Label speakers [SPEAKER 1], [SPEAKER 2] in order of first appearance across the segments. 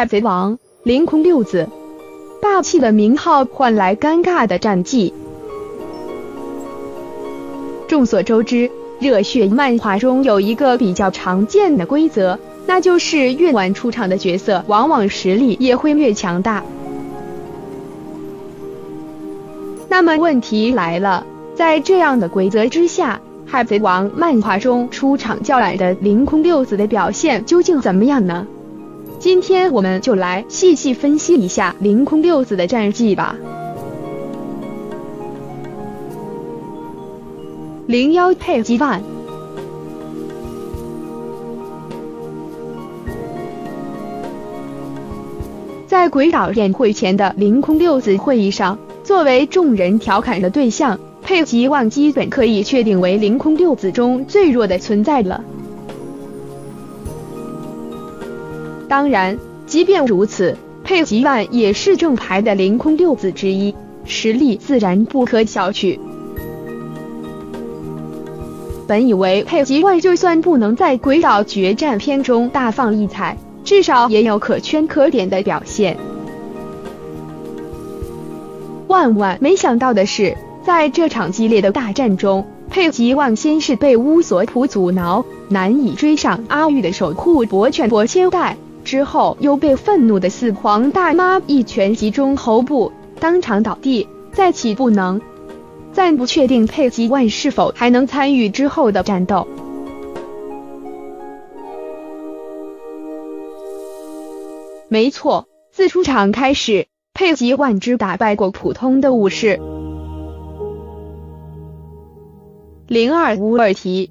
[SPEAKER 1] 海贼王凌空六子，霸气的名号换来尴尬的战绩。众所周知，热血漫画中有一个比较常见的规则，那就是越晚出场的角色，往往实力也会越强大。那么问题来了，在这样的规则之下，海贼王漫画中出场较晚的凌空六子的表现究竟怎么样呢？今天我们就来细细分析一下凌空六子的战绩吧。零幺配吉万，在鬼岛宴会前的凌空六子会议上，作为众人调侃的对象，佩吉万基本可以确定为凌空六子中最弱的存在了。当然，即便如此，佩吉万也是正牌的凌空六子之一，实力自然不可小觑。本以为佩吉万就算不能在鬼岛决战篇中大放异彩，至少也有可圈可点的表现。万万没想到的是，在这场激烈的大战中，佩吉万先是被乌索普阻挠，难以追上阿玉的守护博犬博千代。之后又被愤怒的四皇大妈一拳击中喉部，当场倒地，再起不能。暂不确定佩吉万是否还能参与之后的战斗。没错，自出场开始，佩吉万只打败过普通的武士。零二乌尔提。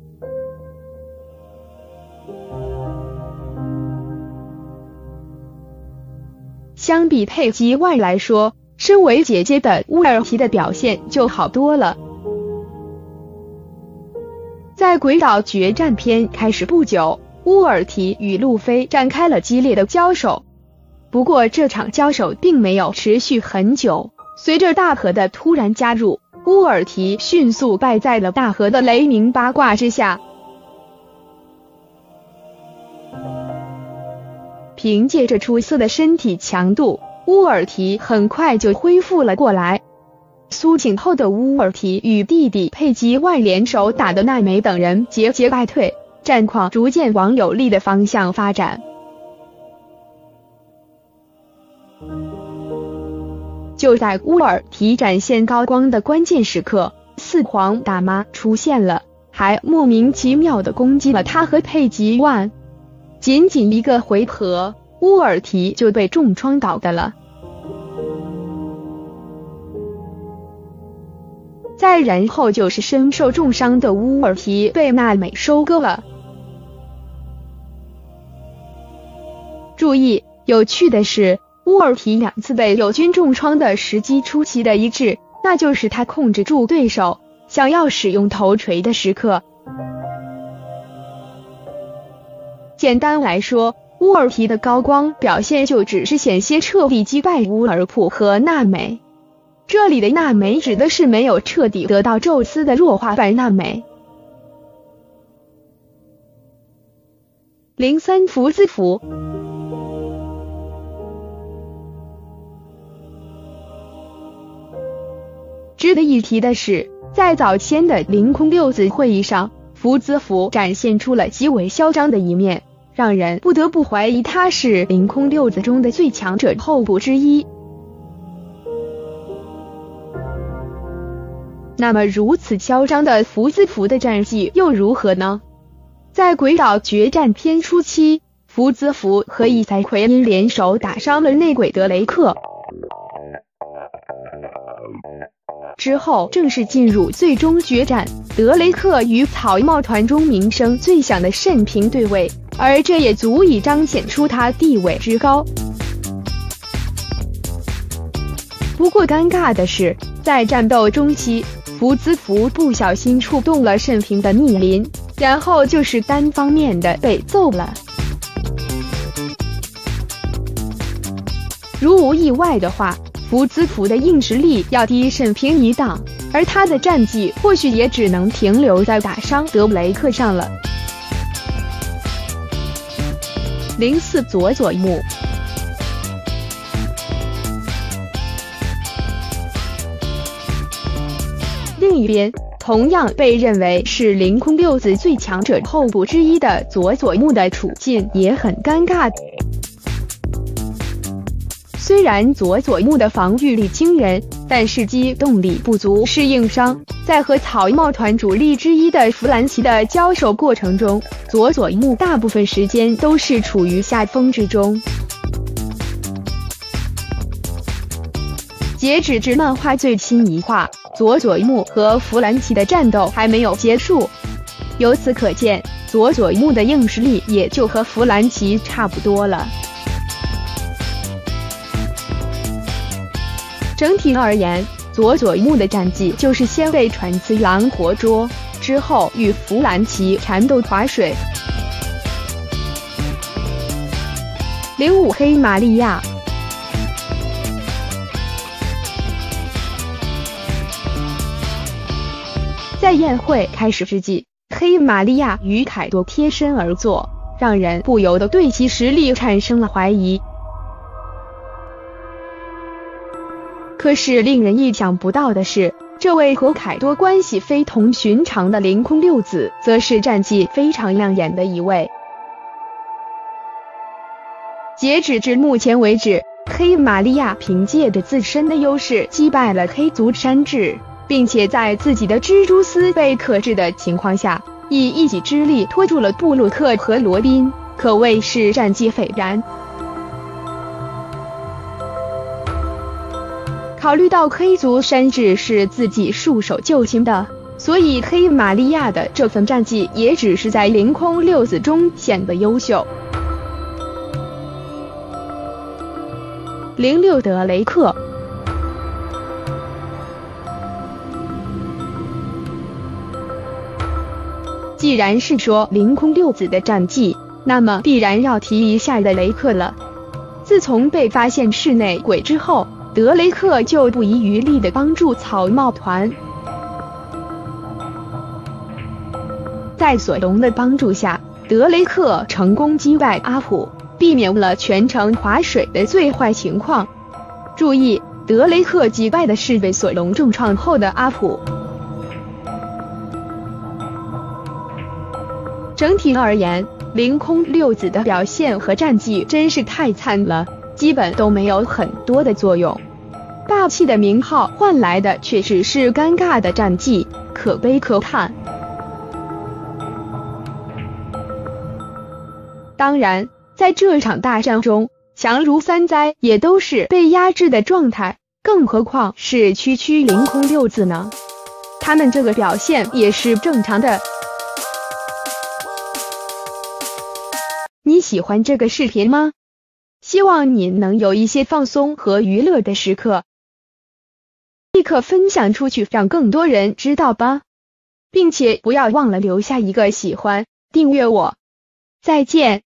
[SPEAKER 1] 相比佩吉万来说，身为姐姐的乌尔提的表现就好多了。在鬼岛决战篇开始不久，乌尔提与路飞展开了激烈的交手。不过这场交手并没有持续很久，随着大河的突然加入，乌尔提迅速败在了大河的雷鸣八卦之下。凭借着出色的身体强度，乌尔提很快就恢复了过来。苏醒后的乌尔提与弟弟佩吉万联手打的奈美等人节节败退，战况逐渐往有利的方向发展。就在乌尔提展现高光的关键时刻，四皇大妈出现了，还莫名其妙的攻击了他和佩吉万。仅仅一个回合，乌尔提就被重创倒的了。再然后就是身受重伤的乌尔提被娜美收割了。注意，有趣的是，乌尔提两次被友军重创的时机出奇的一致，那就是他控制住对手想要使用头锤的时刻。简单来说，乌尔皮的高光表现就只是险些彻底击败乌尔普和娜美。这里的娜美指的是没有彻底得到宙斯的弱化版娜美。零三福兹福。值得一提的是，在早先的凌空六子会议上，福兹福展现出了极为嚣张的一面。让人不得不怀疑他是凌空六子中的最强者候补之一。那么，如此嚣张的福兹福的战绩又如何呢？在鬼岛决战篇初期，福兹福和伊赛奎因联手打伤了内鬼德雷克。之后正式进入最终决战，德雷克与草帽团中名声最响的慎平对位。而这也足以彰显出他地位之高。不过尴尬的是，在战斗中期，福兹福不小心触动了慎平的逆鳞，然后就是单方面的被揍了。如无意外的话，福兹福的硬实力要低沈平一档，而他的战绩或许也只能停留在打伤德布雷克上了。零四佐佐木。另一边，同样被认为是凌空六子最强者候补之一的佐佐木的处境也很尴尬。虽然佐佐木的防御力惊人，但是机动力不足是硬伤。在和草帽团主力之一的弗兰奇的交手过程中，佐佐木大部分时间都是处于下风之中。截止至漫画最新一话，佐佐木和弗兰奇的战斗还没有结束。由此可见，佐佐木的硬实力也就和弗兰奇差不多了。整体而言，佐佐木的战绩就是先被船次郎活捉，之后与弗兰奇缠斗划水。零五黑玛利亚，在宴会开始之际，黑玛利亚与凯多贴身而坐，让人不由得对其实力产生了怀疑。可是令人意想不到的是，这位和凯多关系非同寻常的凌空六子，则是战绩非常亮眼的一位。截止至目前为止，黑玛利亚凭借着自身的优势击败了黑族山治，并且在自己的蜘蛛丝被克制的情况下，以一己之力拖住了布鲁克和罗宾，可谓是战绩斐然。考虑到黑族山治是自己束手就擒的，所以黑玛利亚的这份战绩也只是在凌空六子中显得优秀。零六德雷克，既然是说凌空六子的战绩，那么必然要提一下的雷克了。自从被发现室内鬼之后。德雷克就不遗余力地帮助草帽团，在索隆的帮助下，德雷克成功击败阿普，避免了全程划水的最坏情况。注意，德雷克击败的是被索隆重创后的阿普。整体而言，凌空六子的表现和战绩真是太惨了。基本都没有很多的作用，霸气的名号换来的却只是尴尬的战绩，可悲可叹。当然，在这场大战中，强如三灾也都是被压制的状态，更何况是区区凌空六子呢？他们这个表现也是正常的。你喜欢这个视频吗？希望你能有一些放松和娱乐的时刻，可分享出去，让更多人知道吧，并且不要忘了留下一个喜欢，订阅我，再见。